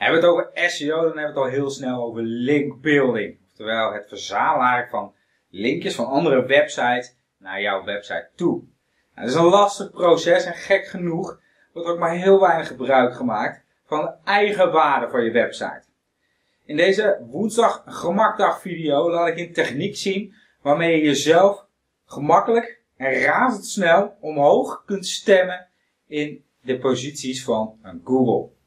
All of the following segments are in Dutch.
Hebben we het over SEO, dan hebben we het al heel snel over linkbuilding. Oftewel het verzamelen van linkjes van andere websites naar jouw website toe. Nou, dat is een lastig proces en gek genoeg wordt ook maar heel weinig gebruik gemaakt van de eigen waarde van je website. In deze woensdag gemakdag video laat ik een techniek zien waarmee je jezelf gemakkelijk en razendsnel omhoog kunt stemmen in de posities van Google.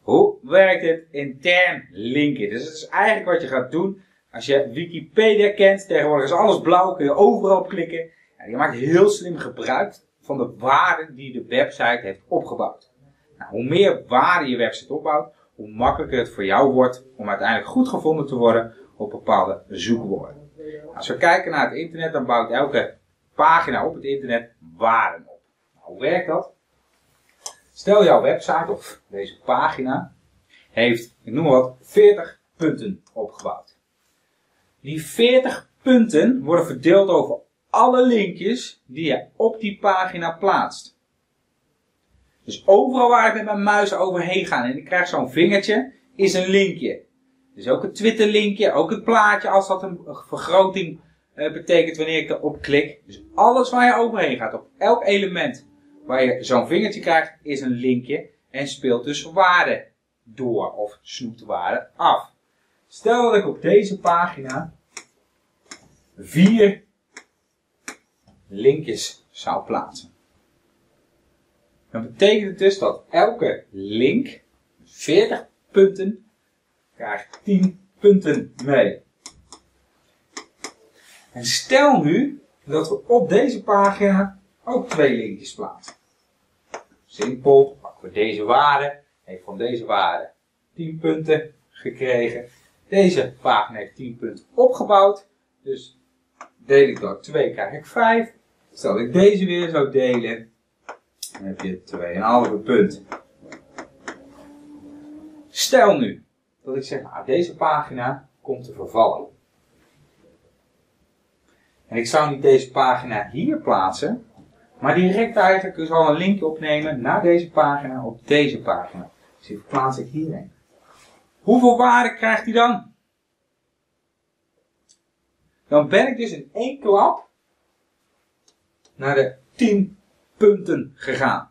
Hoe werkt het intern linken? Dus dat is eigenlijk wat je gaat doen als je Wikipedia kent. Tegenwoordig is alles blauw, kun je overal op klikken. En je maakt heel slim gebruik van de waarde die de website heeft opgebouwd. Nou, hoe meer waarde je website opbouwt, hoe makkelijker het voor jou wordt om uiteindelijk goed gevonden te worden op bepaalde zoekwoorden. Als we kijken naar het internet, dan bouwt elke pagina op het internet waarden op. Nou, hoe werkt dat? Stel jouw website of deze pagina heeft, ik noem wat, 40 punten opgebouwd. Die 40 punten worden verdeeld over alle linkjes die je op die pagina plaatst. Dus overal waar ik met mijn muis overheen ga en ik krijg zo'n vingertje, is een linkje. Dus ook het Twitter linkje, ook het plaatje als dat een vergroting uh, betekent wanneer ik erop klik. Dus alles waar je overheen gaat, op elk element waar je zo'n vingertje krijgt, is een linkje en speelt dus waarde door of snoept waarde af. Stel dat ik op deze pagina vier linkjes zou plaatsen. Dan betekent het dus dat elke link 40 punten krijgt 10 punten mee. En stel nu dat we op deze pagina ook twee linkjes plaatsen. Simpel, pakken we deze waarde, heeft van deze waarde 10 punten gekregen. Deze pagina heeft 10 punten opgebouwd, dus deel ik door 2 krijg ik 5. Stel ik deze weer zou delen, dan heb je 2,5 punt. Stel nu dat ik zeg, nou, deze pagina komt te vervallen. En ik zou niet deze pagina hier plaatsen, maar direct eigenlijk dus al een linkje opnemen naar deze pagina op deze pagina. Dus die verplaats ik hierheen. Hoeveel waarde krijgt hij dan? Dan ben ik dus in één klap naar de 10 punten gegaan.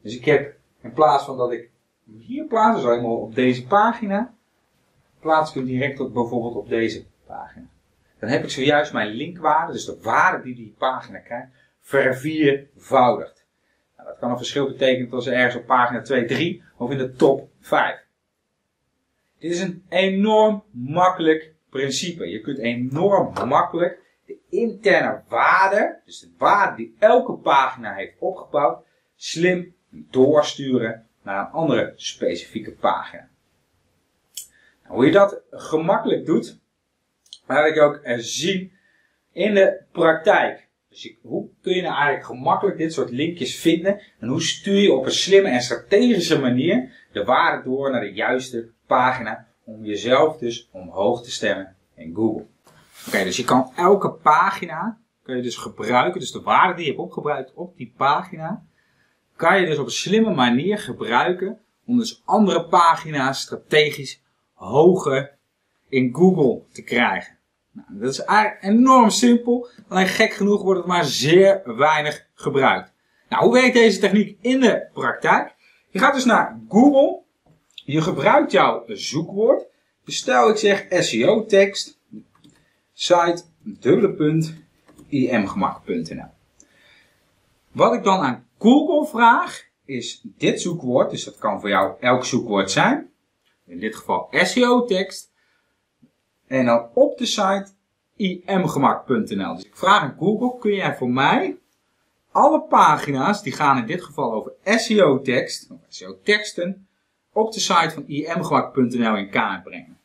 Dus ik heb in plaats van dat ik hier plaats, dus helemaal op deze pagina, plaats ik hem direct op, bijvoorbeeld op deze pagina. Dan heb ik zojuist mijn linkwaarde, dus de waarde die die pagina krijgt, verviervoudigd. Nou, dat kan een verschil betekenen als ergens op pagina 2, 3 of in de top 5. Dit is een enorm makkelijk principe. Je kunt enorm makkelijk de interne waarde, dus de waarde die elke pagina heeft opgebouwd, slim doorsturen naar een andere specifieke pagina. Nou, hoe je dat gemakkelijk doet, laat ik ook zien in de praktijk. Dus hoe kun je nou eigenlijk gemakkelijk dit soort linkjes vinden en hoe stuur je op een slimme en strategische manier de waarde door naar de juiste pagina om jezelf dus omhoog te stemmen in Google. Oké, dus je kan elke pagina kun je dus gebruiken, dus de waarde die je hebt opgebruikt op die pagina, kan je dus op een slimme manier gebruiken om dus andere pagina's strategisch hoger in Google te krijgen. Nou, dat is eigenlijk enorm simpel, alleen gek genoeg wordt het maar zeer weinig gebruikt. Nou, hoe werkt deze techniek in de praktijk? Je gaat dus naar Google, je gebruikt jouw zoekwoord, bestel ik zeg SEO tekst, site, dubbele punt, imgemak.nl. Wat ik dan aan Google vraag, is dit zoekwoord, dus dat kan voor jou elk zoekwoord zijn, in dit geval SEO tekst, en dan op de site imgemak.nl. Dus ik vraag aan Google, kun jij voor mij alle pagina's, die gaan in dit geval over SEO tekst, of SEO teksten, op de site van imgemak.nl in kaart brengen.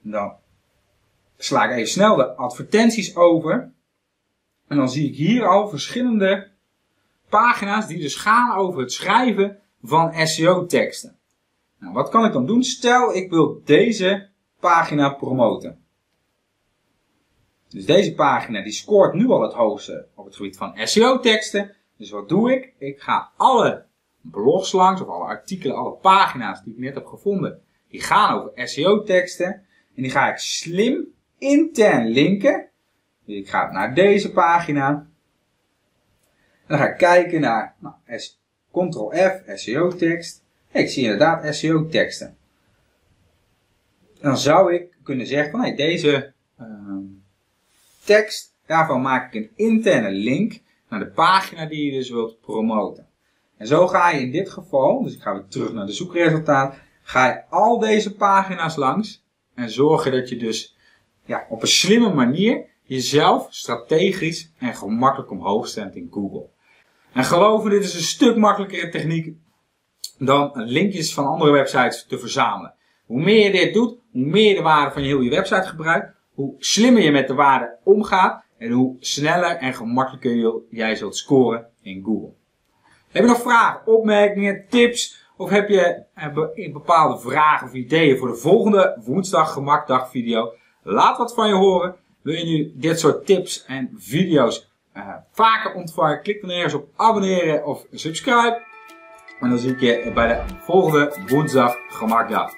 Dan sla ik even snel de advertenties over. En dan zie ik hier al verschillende pagina's die dus gaan over het schrijven van SEO teksten. Nou, wat kan ik dan doen? Stel, ik wil deze pagina promoten. Dus deze pagina die scoort nu al het hoogste op het gebied van SEO-teksten. Dus wat doe ik? Ik ga alle blogs langs, of alle artikelen, alle pagina's die ik net heb gevonden, die gaan over SEO-teksten. En die ga ik slim intern linken. Dus ik ga naar deze pagina. En dan ga ik kijken naar nou, Ctrl-F, SEO-tekst. Ik zie inderdaad SEO-teksten. Dan zou ik kunnen zeggen van deze uh, tekst, daarvan maak ik een interne link naar de pagina die je dus wilt promoten. En zo ga je in dit geval, dus ik ga weer terug naar de zoekresultaat, ga je al deze pagina's langs en zorgen dat je dus ja, op een slimme manier jezelf strategisch en gemakkelijk omhoog stemt in Google. En geloof me, dit is een stuk makkelijkere techniek dan linkjes van andere websites te verzamelen. Hoe meer je dit doet, hoe meer je de waarde van je heel je website gebruikt, hoe slimmer je met de waarde omgaat en hoe sneller en gemakkelijker jij zult scoren in Google. Heb je nog vragen, opmerkingen, tips of heb je bepaalde vragen of ideeën voor de volgende woensdag gemakdag video? Laat wat van je horen. Wil je nu dit soort tips en video's uh, vaker ontvangen? Klik dan ergens op abonneren of subscribe. En dan zie ik je bij de volgende woensdag gemakdag.